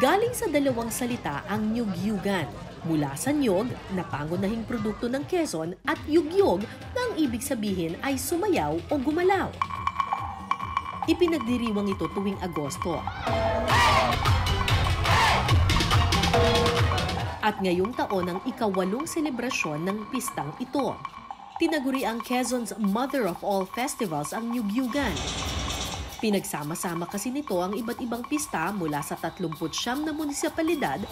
Galing sa dalawang salita ang nyugyugan. Mula sa nyog na pangunahing produkto ng Quezon at yugyog na ang ibig sabihin ay sumayaw o gumalaw. Ipinagdiriwang ito tuwing Agosto. At ngayong taon ang ikawalong selebrasyon ng pistang ito. Tinaguri ang Quezon's mother of all festivals ang Nyugyugan. Pinagsama-sama kasi nito ang iba't ibang pista mula sa 39 na munisipalidad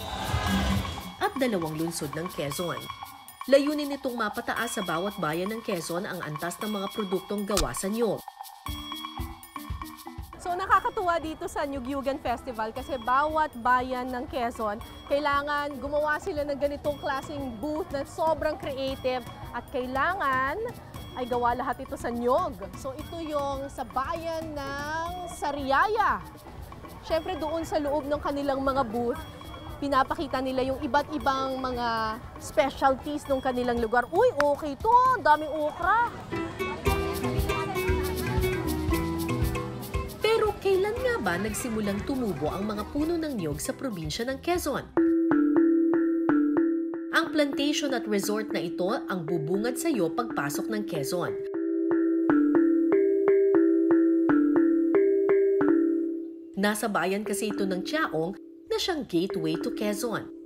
at dalawang lungsod ng Quezon. Layunin nitong mapataas sa bawat bayan ng Quezon ang antas ng mga produktong gawa sa nyog. So nakakatuwa dito sa Nyugyugan Festival kasi bawat bayan ng Quezon, kailangan gumawa sila ng ganitong klaseng booth na sobrang creative at kailangan ay gawa lahat ito sa nyog. So ito yung sa bayan ng Sariaya. Siyempre doon sa loob ng kanilang mga booth, pinapakita nila yung iba't ibang mga specialties ng kanilang lugar. Uy, okay to, daming okra. Pero kailan nga ba nagsimulang tumubo ang mga puno ng niyog sa probinsya ng Quezon? Plantation at resort na ito ang bubungad sa iyo pagpasok ng Quezon. Nasa bayan kasi ito ng Tiaong na siyang gateway to Quezon.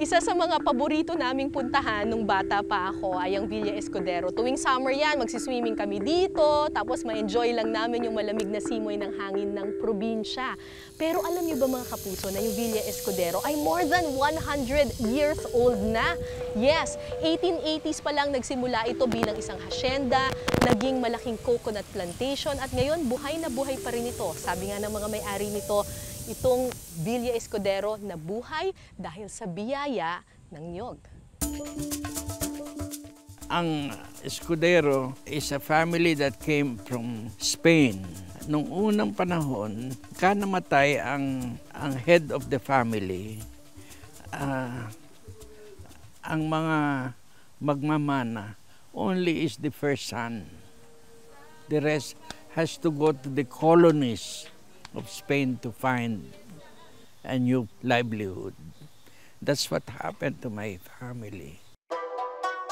Isa sa mga paborito naming puntahan nung bata pa ako ay ang Villa Escudero. Tuwing summer yan, magsiswimming kami dito, tapos ma-enjoy lang namin yung malamig na simoy ng hangin ng probinsya. Pero alam niyo ba mga kapuso na yung Villa Escudero ay more than 100 years old na? Yes, 1880s pa lang nagsimula ito bilang isang hasyenda, naging malaking coconut plantation at ngayon buhay na buhay pa rin ito. Sabi nga ng mga may-ari nito, itong Villa Escudero na buhay dahil sa biyaya ng nyog. Ang Escudero is a family that came from Spain. Nung unang panahon, ka namatay ang, ang head of the family, ah, ang mga magmamana only is the first son. The rest has to go to the colonies of Spain to find a new livelihood. That's what happened to my family.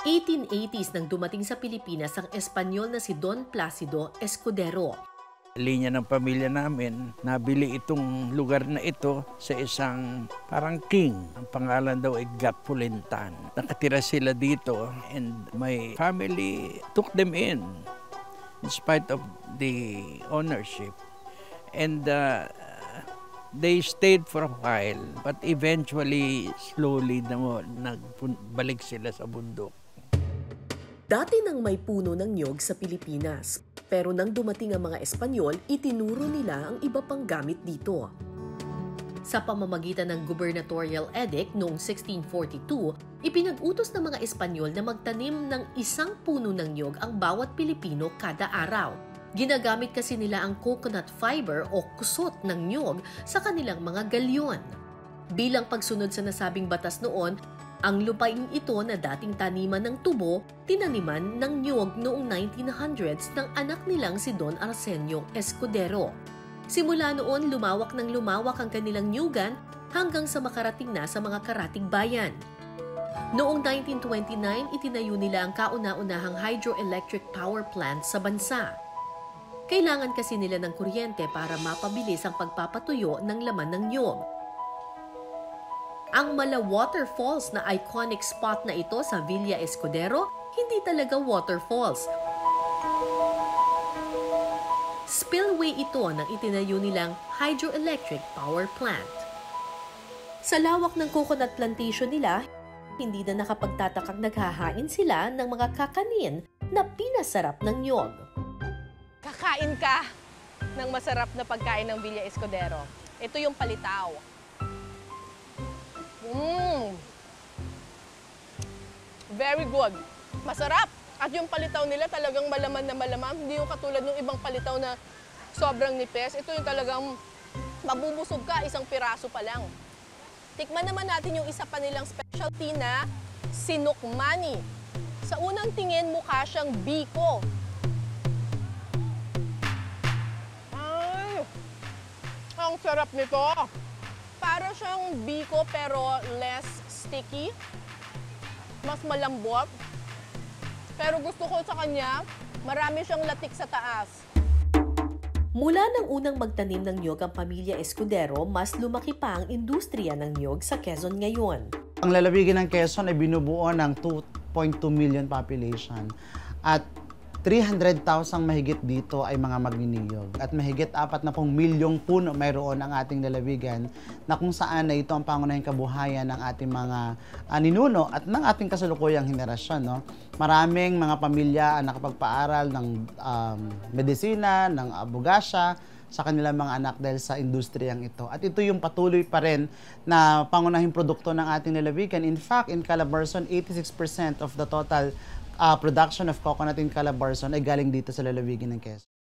1880s nang dumating sa Pilipinas ang Espanyol na si Don Placido Escudero. Linya ng pamilya namin, nabili itong lugar na ito sa isang parang king. Ang pangalan daw ay Gapulintan. Nakatira sila dito and my family took them in in spite of the ownership. And uh, they stayed for a while but eventually slowly na nagbalik sila sa bundok. Dati nang may puno ng nyog sa Pilipinas, pero nang dumating ang mga Espanyol, itinuro nila ang iba pang gamit dito. Sa pamamagitan ng gubernatorial edict noong 1642, ipinag-utos ng mga Espanyol na magtanim ng isang puno ng nyog ang bawat Pilipino kada araw. Ginagamit kasi nila ang coconut fiber o kusot ng nyog sa kanilang mga galyon. Bilang pagsunod sa nasabing batas noon, ang lupain ito na dating taniman ng tubo, tinaniman ng nyog noong 1900s ng anak nilang si Don Arsenio Escudero. Simula noon, lumawak ng lumawak ang kanilang nyugan hanggang sa makarating na sa mga karatig bayan. Noong 1929, itinayo nila ang kauna-unahang hydroelectric power plant sa bansa. Kailangan kasi nila ng kuryente para mapabilis ang pagpapatuyo ng laman ng nyog. Ang Mala Waterfalls na iconic spot na ito sa Villa Escudero, hindi talaga waterfalls. Spillway ito ng itinayo nilang hydroelectric power plant. Sa lawak ng coconut plantation nila, hindi na nakapagtatakang naghahain sila ng mga kakanin na pinasarap ng nyog. Kakain ka ng masarap na pagkain ng Villa Escudero. Ito yung palitaw. Mmm! Very good. Masarap. At yung palitaw nila talagang malaman na malaman. Hindi yung katulad ng ibang palitaw na sobrang nipis. Ito yung talagang mabubusog ka, isang piraso pa lang. Tikman naman natin yung isa pa nilang specialty na sinukmani. Sa unang tingin, mukha siyang biko. Sarap nito! Para siyang biko pero less sticky. Mas malambot. Pero gusto ko sa kanya, marami siyang latik sa taas. Mula nang unang magtanim ng niyog ang pamilya Escudero, mas lumaki pa ang industriya ng niyog sa Quezon ngayon. Ang lalawigan ng Quezon ay binubuo ng 2.2 million population at 300,000 mahigit dito ay mga magniniyog at mahigit 40 milyong puno mayroon ang ating lalawigan na kung saan na ito ang pangunahing kabuhayan ng ating mga uh, ninuno at ng ating kasalukuyang henerasyon. No? Maraming mga pamilya ang nakapagpaaral ng um, medisina, ng abogasya, sa kanilang mga anak dahil sa industriyang ito. At ito yung patuloy pa rin na pangunahing produkto ng ating lalawigan. In fact, in Calabarzon, 86% of the total uh, production of coconut in Calabarzon ay galing dito sa lalawigan ng Quezon.